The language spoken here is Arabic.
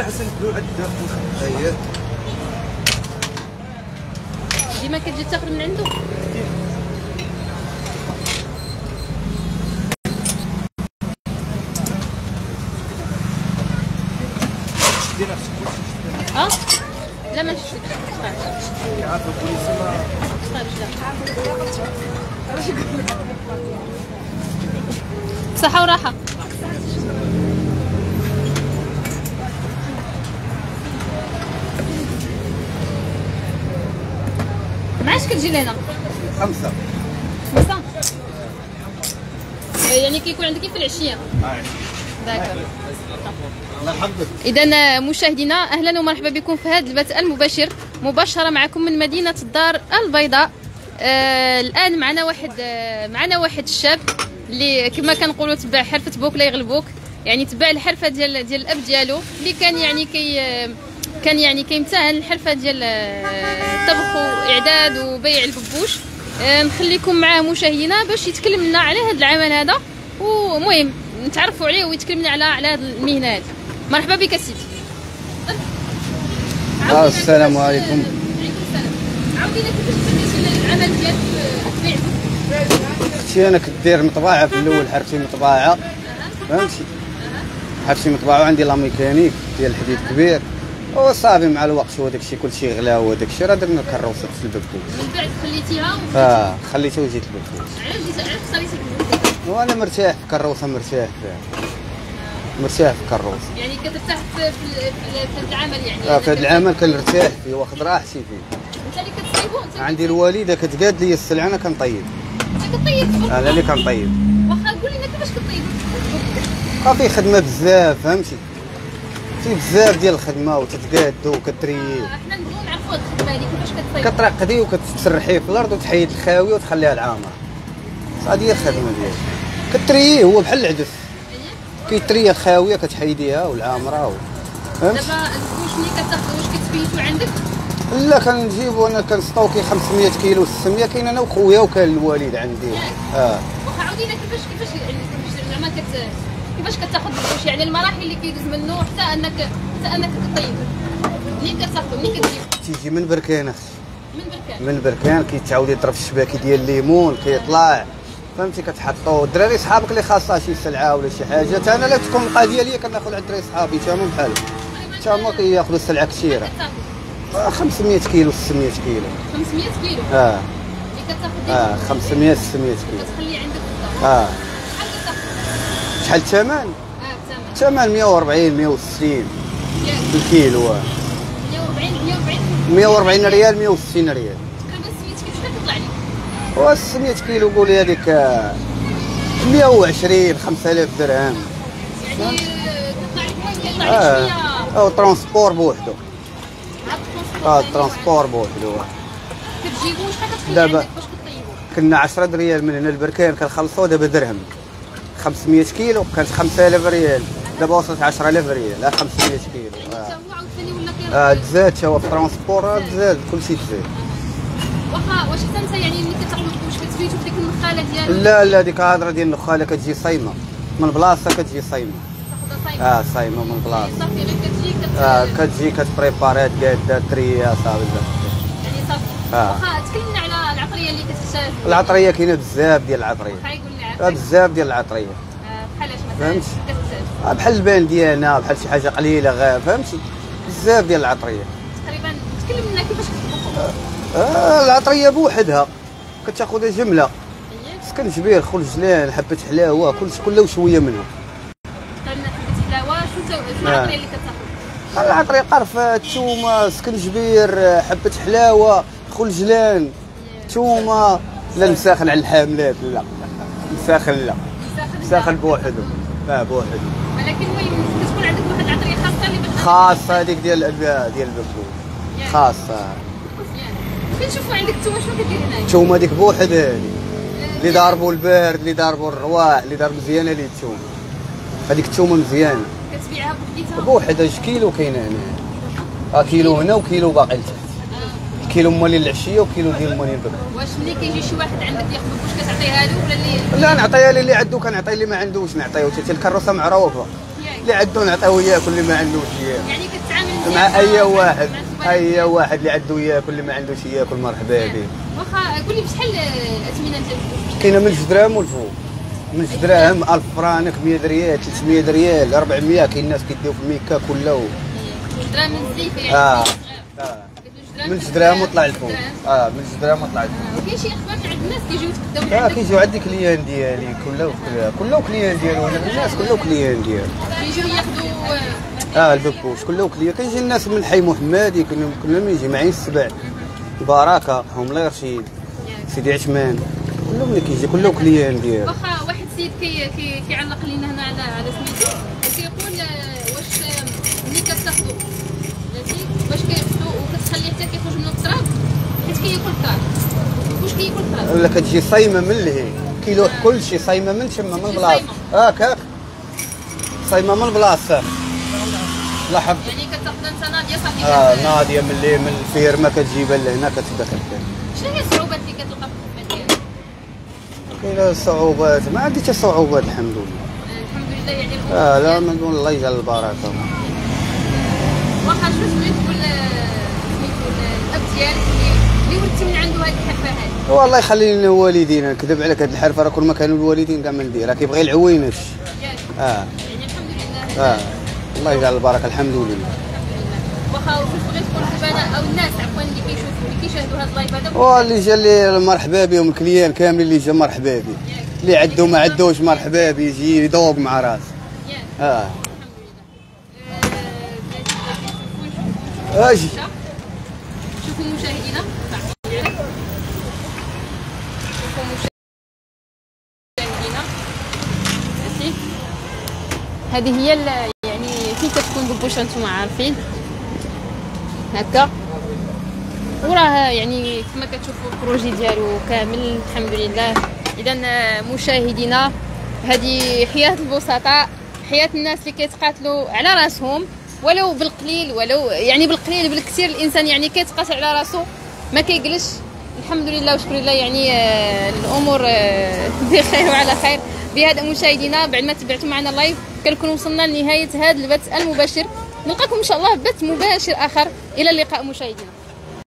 على حسن ديما كتجي تاخذ من عنده آه لا ما تخافش عارف البوليس ما تخافش لا صحة وراحة كتجي لهنا؟ خمسة. خمسة؟ يعني كيكون عندك في العشية؟ داكور. اذا مشاهدينا أهلا ومرحبا بكم في هذا البث المباشر مباشرة معكم من مدينة الدار البيضاء. آه الآن معنا واحد آه معنا واحد الشاب اللي كما كنقولوا تبع حرفة بوك لا يغلبوك. يعني تبع الحرفة ديال ديال الأب ديالو اللي كان يعني كي آه، كان يعني كيمتهن الحرفة ديال آه، الطبخ وإعداد وبيع الببوش. آه نخليكم معاه مشاهدينا باش يتكلم لنا على هذا العمل هذا. ومهم نتعرفوا عليه ويتكلم لنا على على هذه المهنة هذه. مرحبا بك سيدي. آه، السلام عليكم. عليكم السلام عاودينا كيفاش بديتي العمل ديالك التبيع شي أنا كنت داير مطبعة في الأول حرفتي مطبعة. فهمتي؟ حرفتي مطبعة وعندي لا ميكانيك ديال الحديد كبير. وصافي مع الوقت وداك الشيء كلشي غلا وداك الشيء. راه درنا كروسة في البكبوس من بعد خليتيها. آه خليته وجيت البكبوس علاش جيت علاش البوك؟ وأنا مرتاح في كروسة مرتاح. فيها مرتاح في كروسة. يعني كترتاح في في العمل يعني؟ آه في هذا العمل كنرتاح فيه واخد راحتي فيه. انت اللي اللي عندي الوالدة كتقاد لي السلعة أنا كنطيب. انت كطيب أنا اللي كنطيب. واخا قول لنا كيفاش كطيب؟ بقى في خدمة بزاف فهمتي؟ في بزاف ديال الخدمة وتتقاد وكتريي إحنا نبغيو نعرفوا هاد الخدمة هذه كيفاش كطيب كترقدي وكتسرحي في الأرض وتحيد الخاويه وتخليها العامره هذه هي الخدمة ديالك كترييه هو بحال العدس. كيتري الخاوية كتحيديها والعامرة و... فهمت؟ دابا البوش ملي كتاخذ واش كتبيتو عندك؟ لا كنجيبو أنا كنستوكي 500 كيلو 600 كاين أنا وخويا وكان الوالد عندي. آه. واخا عاودينا كيفاش كيفاش يعني كيفاش زعما كت كيفاش كتاخذ البوش يعني المراحل اللي كيدوز منه حتى انك حتى أنك كطيب منين كتاخذو منين كتجيب؟ تيجي من بركان أختي من بركان. من بركان كيتعاود يضرب في الشباكي ديال الليمون كيطلع. فهمتي؟ كتحطو. الدراري صحابك اللي خاصها شي سلعة ولا شي حاجة تا أنا لا تكون القضية ليا كناخذ عند الدراري صحابي. تا هما بحال. تا هما كياخذوا السلعه كثيرة. كتاخذ آه، 500 كيلو 600 كيلو. 500 كيلو؟ آه. اللي كتاخذ آه 500 600 كيلو. كتخلي عندك آه. شحال الثمن؟ آه الثمن الثمن 140 160 ياك الكيلو. آه. 140 140 140 ريال 160 ريال. تقريبا 600 كيلو شحال لك و 600 كيلو قولي هذيك آه، 120 5000 درهم. يعني كيطلع لك شوية. أو transport بوحدو. آه ال transport transport بوحدو. كتجيبو شحال كتخلي دابا. كنا 10 ريال من هنا البركان كنخلصوا دابا درهم. 500 كيلو كانت 5000 ريال. دابا وصلت 10000 ريال آه 500 كيلو آه. آه تزاد هو في ال transport آه، تزاد كلشي تزاد. واخا واش حتى انت يعني ملي كتاخذ واش كتبيتو في ديك النخالة ديالو لا لا ديك الهضره ديال النخالة كتجي صايمة. من بلاصة كتجي صايمة. آه صايمة من بلاصة. صافي غير كتجي كت آه كتجي كت préparer قاده تريا صافي يعني صافي. آه. واخا تكلمنا على العطرية اللي كتشتغل العطرية كاينة بزاف ديال العطرية. آه بزاف ديال العطرية. بحال اش مثلا فهمت. آه بحال البان ديالنا بحال شي حاجة قليلة غير فهمتي بزاف ديال العطرية. تقريبا تكلم لنا كيفاش كتطبخوا آه العطرية بوحدها. كتاخذها جملة. سكنجبير خرجلان حبه حلاوة كل كل شوية منهم قالنا حبيتي الهواء شو شنو آه. العطرية اللي كتاخذ؟ العطرية قرفة ثومه سكنجبير حبه حلاوة خلجلان ثومه لا نساخن على الحاملات لا. نساخن لا مساخن نساخن بوحدو لا بوحدو. ولكن المهم كتكون عندك واحد العطرية خاصة اللي خاصة هذيك ديال ديال البكبوك يعني. خاصة. كنشوفوا عندك انتوما شنو كدير هنايا؟ الثومه ديك بوحد هذه. اللي ضاربوا البارد اللي ضاربوا الرواح اللي ضارب مزيانه اللي الثومه هذيك الثومه مزيانة. كتبيعها بوحديتها. بوحدها جوج كيلو كاينة هنا؟ آه كيلو هنا وكيلو باقي لتحت. كيلو مالين العشية وكيلو ديال مالين البكر واش ملي كيجي شي واحد عندك ياخذ واش كتعطيها له ولا اللي لا نعطيها اللي عنده كنعطي اللي ما عندوش نعطيه حتى الكروسة معروفة. اللي عنده نعطيه اياه كل اللي ما عندوش اياه يعني مع أي واحد أي واحد اللي عنده ياكل اللي ما عندوش ياكل مرحبا به واخا قول لي بشحال الاثمنه أنت كاينة من 10 دراهم والفوق. من 10 دراهم 1000 فرانك 100 ريال 300 ريال 400 كاين الناس كيديو في الميكا كله دراهم من الزيفه يعني. آه. صغير. من 10 دراهم وطلع الفوق آه من 10 دراهم وطلع الفوق آه، وكاين شي أخبار من عند الناس كيجيو يتقداو من آه كيجيو عندي client ديالي كله كله client ديالو الناس كله client ديالو. كيجيو ياخذوا آه. البابوش كله client. كيجي الناس من حي محمدي كنا كلهم يجي من عين السبع. البركه مولاي رشيد. سيدي عثمان كلهم اللي كيجي كله client ديالو. واخا واحد السيد كي كي كيعلق لينا هنا على على سميتو كيقول آه، واش آه، ملي كتاخذوا فهمتي وكتخليه حتى كيخرج من التراب حيت كياكل الكار واش كياكل الكار ولا كتجي صايمة من لهي كيلو كل شيء صايمة من تما من بلاصه آه كاك. صايمة من بلاصه لاحظ. يعني كتاخذ أنت ناضيه صافي آه ناضيه من اللي من الفيرما كتجيبها لهنا كتبدا كتبدا شنو هي الصعوبات اللي كتلقى في الخدمة ديالك؟ كاينة صعوبات. ما عندي حتى صعوبات الحمد لله. آه، الحمد لله يعني آه لا. ما نقول الله يجعل البركة واخا شنو تبغي تقول آه، سميتو الاب ديالك اللي اللي ولدتي من عنده هذه الحرفه هذه والله يخلي لنا والدينا نكذب عليك هاد الحرفة راه كل ما كانوا الوالدين كاع ما ندير راه كيبغي العوينش ياك آه. يعني الحمد لله. آه. الله يجعل البركة الحمد لله. واخا تقول دابا أنا- أو الناس عفوا اللي كيشوفوا اللي كيشاهدوا هذا اللايف هذا. واللي جا اللي مرحبا بهم الكليان كامل اللي جا مرحبا به اللي عنده ما عندوش مرحبا به يجي يذوق مع راسه. آه. لله. آه، بلاتي أجي. شوفوا مشاهدينا شوفوا مشاهدينا ماشي هذه هي يعني فين كتكون ببوشة نتوما عارفين. هكا. وراه يعني كما كتشوفوا ال projet ديالو كامل الحمد لله اذا مشاهدينا هذه حياة البسطاء حياة الناس اللي كيتقاتلوا على راسهم ولو بالقليل ولو يعني بالقليل بالكثير الإنسان يعني كيتقاتل على راسه ما كيجلش الحمد لله وشكر لله يعني آه، الأمور آه، بخير وعلى خير. بهذا مشاهدينا بعد ما تبعتوا معنا ال live كنكون وصلنا لنهاية هذا البث المباشر. نلقاكم إن شاء الله بث مباشر آخر. إلى اللقاء مشاهدينا.